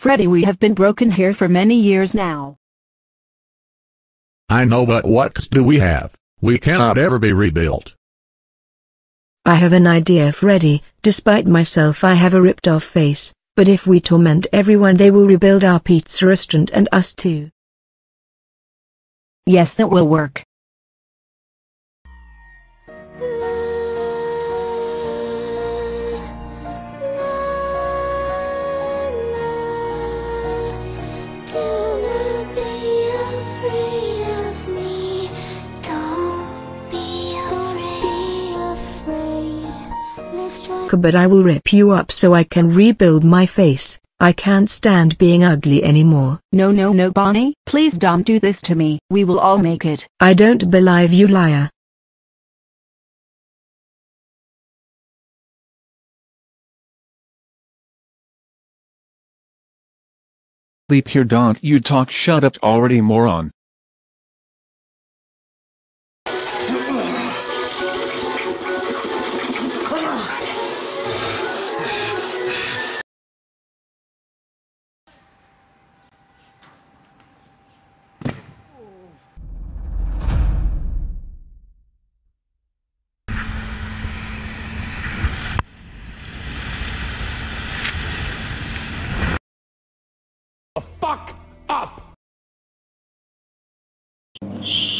Freddy we have been broken here for many years now. I know but what do we have? We cannot ever be rebuilt. I have an idea Freddy, despite myself I have a ripped off face, but if we torment everyone they will rebuild our pizza restaurant and us too. Yes that will work. But I will rip you up so I can rebuild my face. I can't stand being ugly anymore. No no no Bonnie, please don't do this to me. We will all make it. I don't believe you liar. Leap here don't you talk shut up already moron. Fuck up! Shh.